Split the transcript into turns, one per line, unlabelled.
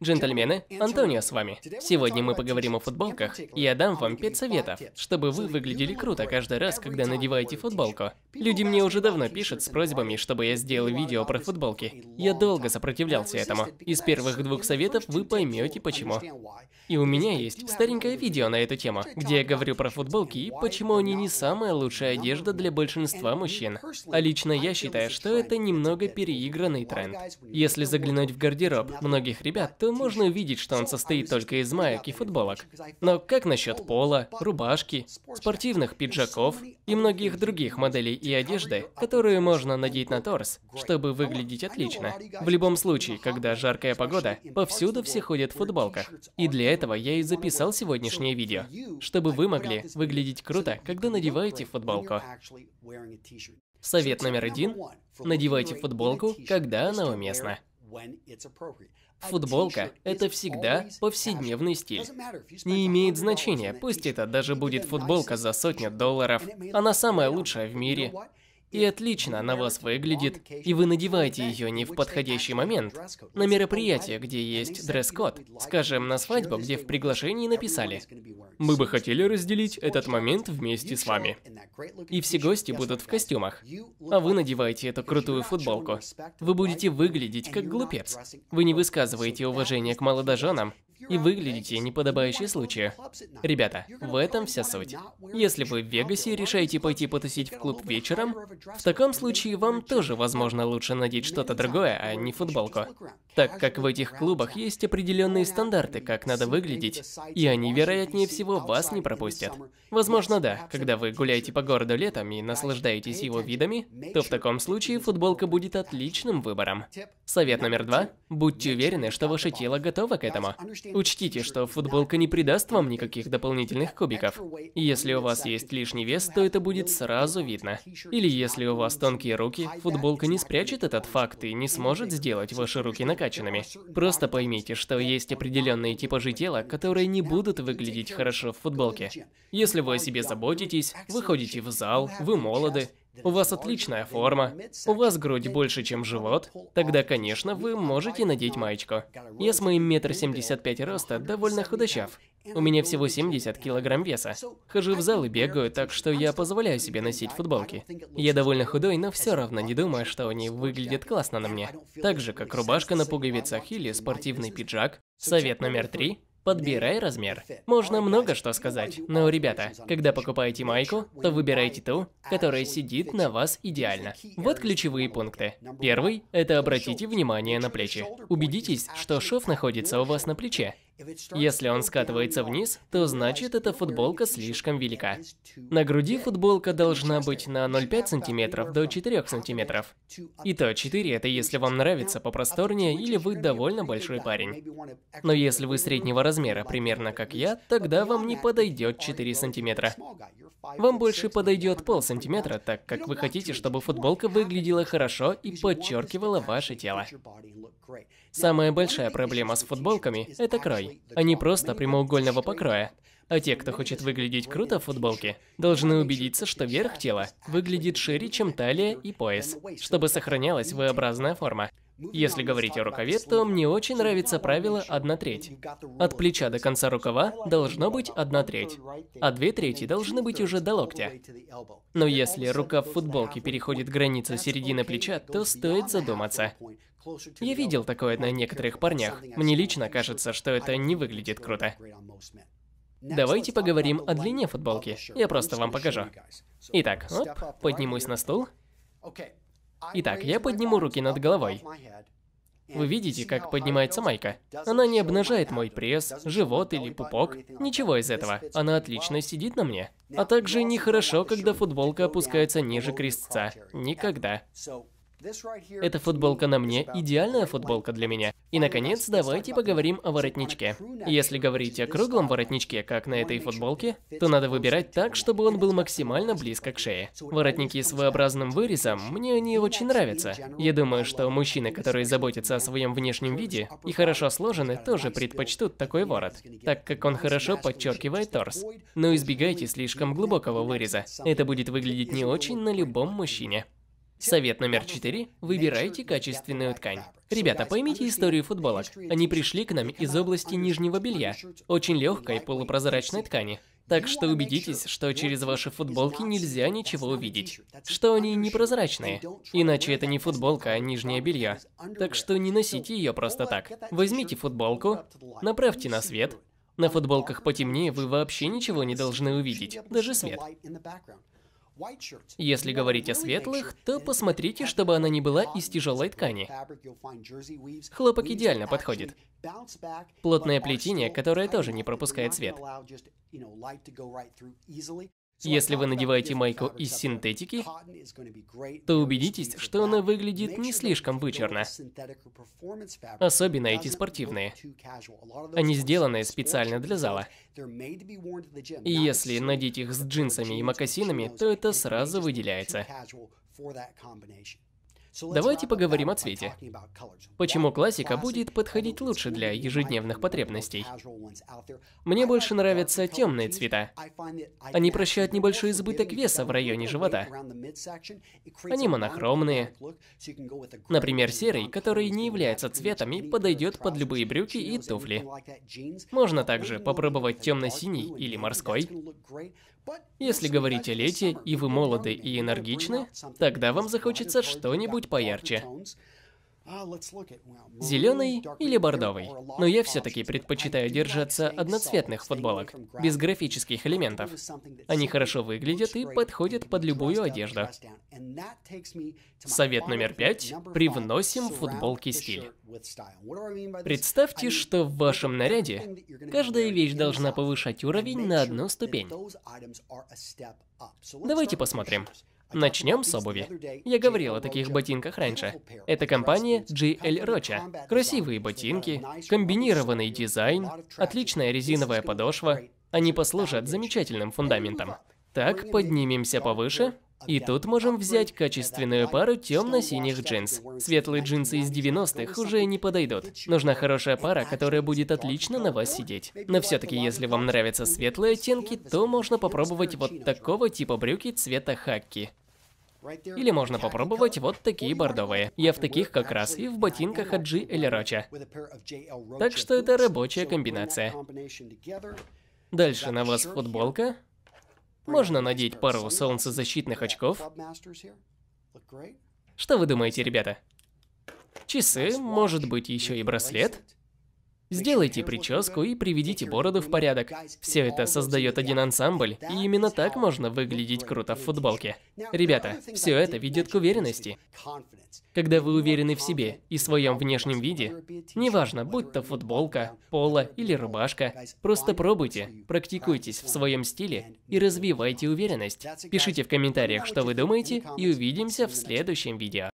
Джентльмены, Антонио с вами. Сегодня мы поговорим о футболках, и я дам вам 5 советов, чтобы вы выглядели круто каждый раз, когда надеваете футболку. Люди мне уже давно пишут с просьбами, чтобы я сделал видео про футболки. Я долго сопротивлялся этому. Из первых двух советов вы поймете почему. И у меня есть старенькое видео на эту тему, где я говорю про футболки и почему они не самая лучшая одежда для большинства мужчин. А лично я считаю, что это немного переигранный тренд. Если заглянуть в гардероб многих ребят, то можно увидеть, что он состоит только из маек и футболок. Но как насчет пола, рубашки, спортивных пиджаков и многих других моделей и одежды, которые можно надеть на торс, чтобы выглядеть отлично? В любом случае, когда жаркая погода, повсюду все ходят в футболках. И для этого я и записал сегодняшнее видео, чтобы вы могли выглядеть круто, когда надеваете футболку. Совет номер один. Надевайте футболку, когда она уместна. Футболка – это всегда повседневный стиль. Не имеет значения, пусть это даже будет футболка за сотню долларов. Она самая лучшая в мире. и отлично на вас выглядит, и вы надеваете ее не в подходящий момент, на мероприятие, где есть дресс-код, скажем, на свадьбу, где в приглашении написали «Мы бы хотели разделить этот момент вместе с вами». И все гости будут в костюмах, а вы надеваете эту крутую футболку. Вы будете выглядеть как глупец. Вы не высказываете уважение к молодоженам, и выглядите неподобающе случаю. Ребята, в этом вся суть. Если вы в Вегасе решаете пойти потусить в клуб вечером, в таком случае вам тоже, возможно, лучше надеть что-то другое, а не футболку. Так как в этих клубах есть определенные стандарты, как надо выглядеть, и они, вероятнее всего, вас не пропустят. Возможно, да, когда вы гуляете по городу летом и наслаждаетесь его видами, то в таком случае футболка будет отличным выбором. Совет номер два. Будьте уверены, что ваше тело готово к этому. Учтите, что футболка не придаст вам никаких дополнительных кубиков. Если у вас есть лишний вес, то это будет сразу видно. Или если у вас тонкие руки, футболка не спрячет этот факт и не сможет сделать ваши руки накачанными. Просто поймите, что есть определенные типажи тела, которые не будут выглядеть хорошо в футболке. Если вы о себе заботитесь, вы ходите в зал, вы молоды, у вас отличная форма, у вас грудь больше, чем живот, тогда, конечно, вы можете надеть маечку. Я с моим метр семьдесят пять роста довольно худощав. У меня всего 70 килограмм веса. Хожу в зал и бегаю, так что я позволяю себе носить футболки. Я довольно худой, но все равно не думаю, что они выглядят классно на мне. Так же, как рубашка на пуговицах или спортивный пиджак. Совет номер три. Подбирай размер. Можно много что сказать, но, ребята, когда покупаете майку, то выбирайте ту, которая сидит на вас идеально. Вот ключевые пункты. Первый – это обратите внимание на плечи. Убедитесь, что шов находится у вас на плече. Если он скатывается вниз, то значит эта футболка слишком велика. На груди футболка должна быть на 0,5 см до 4 см. И то 4 это если вам нравится попросторнее или вы довольно большой парень. Но если вы среднего размера, примерно как я, тогда вам не подойдет 4 см. Вам больше подойдет пол сантиметра, так как вы хотите, чтобы футболка выглядела хорошо и подчеркивала ваше тело. Самая большая проблема с футболками – это крой. Они просто прямоугольного покроя. А те, кто хочет выглядеть круто в футболке, должны убедиться, что верх тела выглядит шире, чем талия и пояс, чтобы сохранялась V-образная форма. Если говорить о рукаве, то мне очень нравится правило 1 треть. От плеча до конца рукава должно быть 1 треть, а 2 трети должны быть уже до локтя. Но если рукав футболки переходит границу середины плеча, то стоит задуматься. Я видел такое на некоторых парнях. Мне лично кажется, что это не выглядит круто. Давайте поговорим о длине футболки. Я просто вам покажу. Итак, оп, поднимусь на стул. Итак, я подниму руки над головой. Вы видите, как поднимается майка? Она не обнажает мой пресс, живот или пупок. Ничего из этого. Она отлично сидит на мне. А также нехорошо, когда футболка опускается ниже крестца. Никогда. Эта футболка на мне – идеальная футболка для меня. И, наконец, давайте поговорим о воротничке. Если говорить о круглом воротничке, как на этой футболке, то надо выбирать так, чтобы он был максимально близко к шее. Воротники с V-образным вырезом, мне они очень нравятся. Я думаю, что мужчины, которые заботятся о своем внешнем виде и хорошо сложены, тоже предпочтут такой ворот, так как он хорошо подчеркивает торс. Но избегайте слишком глубокого выреза. Это будет выглядеть не очень на любом мужчине. Совет номер четыре. Выбирайте качественную ткань. Ребята, поймите историю футболок. Они пришли к нам из области нижнего белья, очень легкой полупрозрачной ткани. Так что убедитесь, что через ваши футболки нельзя ничего увидеть. Что они непрозрачные. Иначе это не футболка, а нижнее белье. Так что не носите ее просто так. Возьмите футболку, направьте на свет. На футболках потемнее вы вообще ничего не должны увидеть, даже свет. Если говорить о светлых, то посмотрите, чтобы она не была из тяжелой ткани. Хлопок идеально подходит. Плотное плетение, которое тоже не пропускает свет. Если вы надеваете майку из синтетики, то убедитесь, что она выглядит не слишком вычурно. Особенно эти спортивные. Они сделаны специально для зала. И если надеть их с джинсами и мокасинами, то это сразу выделяется. Давайте поговорим о цвете. Почему классика будет подходить лучше для ежедневных потребностей? Мне больше нравятся темные цвета. Они прощают небольшой избыток веса в районе живота. Они монохромные. Например, серый, который не является цветом и подойдет под любые брюки и туфли. Можно также попробовать темно-синий или морской. Если говорить о лете, и вы молоды и энергичны, тогда вам захочется что-нибудь поярче. Зеленый или бордовый. Но я все-таки предпочитаю держаться одноцветных футболок, без графических элементов. Они хорошо выглядят и подходят под любую одежду. Совет номер пять. Привносим футболки стиль. Представьте, что в вашем наряде каждая вещь должна повышать уровень на одну ступень. Давайте посмотрим. Начнем с обуви. Я говорил о таких ботинках раньше. Это компания GL Rocha. Красивые ботинки, комбинированный дизайн, отличная резиновая подошва. Они послужат замечательным фундаментом. Так, поднимемся повыше. И тут можем взять качественную пару темно-синих джинс. Светлые джинсы из 90-х уже не подойдут. Нужна хорошая пара, которая будет отлично на вас сидеть. Но все-таки, если вам нравятся светлые оттенки, то можно попробовать вот такого типа брюки цвета хакки. Или можно попробовать вот такие бордовые. Я в таких как раз и в ботинках от G или Rocha. Так что это рабочая комбинация. Дальше на вас футболка. Можно надеть пару солнцезащитных очков. Что вы думаете, ребята? Часы, может быть, еще и браслет? Сделайте прическу и приведите бороду в порядок. Все это создает один ансамбль, и именно так можно выглядеть круто в футболке. Ребята, все это ведет к уверенности. Когда вы уверены в себе и своем внешнем виде, неважно, будь то футболка, поло или рубашка, просто пробуйте, практикуйтесь в своем стиле и развивайте уверенность. Пишите в комментариях, что вы думаете, и увидимся в следующем видео.